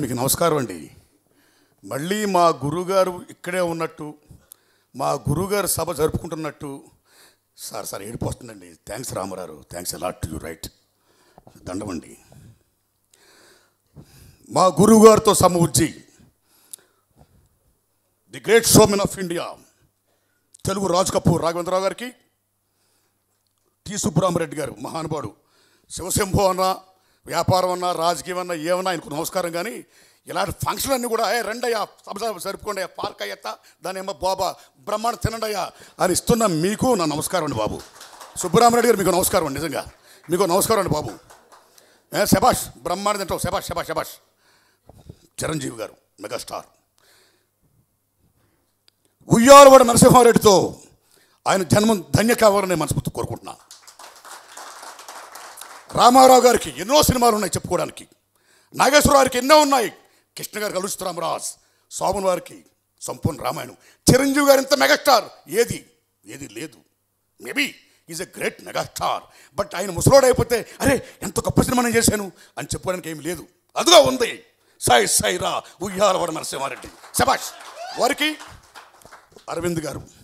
మీకు నమస్కారం అండి. మళ్ళీ మా గురుగారు ఇక్కడే ఉన్నట్టు మా గురుగారు సభ జరుపుకుంటున్నట్టు sir sir ఏడిపోతుందండి thanks Ramarao. Thanks a lot you right దండమండి మా గురువుగారితో సమూర్చి the great showman of India Telugu Raj Kapoor Raghavendrarao గారికి టి సుబ్బరామరెడ్డి గారు మహానుభావుడు శివశంభో అన్న వ్యాపారం అన్నా రాజకీయం అన్నా ఏమన్నా ఆయనకు నమస్కారం కానీ ఇలాంటి ఫంక్షన్ అన్నీ కూడా ఏ రెండయ్యా సభ సభ జరుపుకోండి అయ్యా పార్క్ అయ్యత్త దాని ఏమో బాబా బ్రహ్మాండ తినండి అయ్యా అని ఇస్తున్న మీకు నా నమస్కారం అండి బాబు. సుబ్బరామరెడ్డి గారు మీకు నమస్కారం అండి నిజంగా. మీకు నమస్కారం అండి బాబు. శభాష్ బ్రహ్మాండ తింటావు శబాష్ శభాష్ శబాష్ చిరంజీవి గారు మెగాస్టార్. ఉయ్యాలవాడ నరసింహారెడ్డితో ఆయన జన్మం ధన్య కావాలని మనస్ఫూర్తి రామారావు గారికి ఎన్నో సినిమాలు ఉన్నాయి చెప్పుకోవడానికి. నాగేశ్వరరావుకి ఎన్నో ఉన్నాయి. కృష్ణ గారికి అలుస్తరామరాజ్ శోభన్ వారికి సంపూర్ణ రామాయణం. చిరంజీవి గారు ఇంత మెగాస్టార్? ఏది? ఏది లేదు. Maybe is a great megastar. But ఆయన ముసలోడు అయిపోతే అరే ఎంత గొప్ప సినిమా నేను చేశాను అని చెప్పుకోవడానికి ఏమి లేదు. అదిగా ఉంది. సాయి సాయిరా ఉయ్యాలవాడ నరసింహారెడ్డి. శబాష్ వారికి అరవింద్ గారు.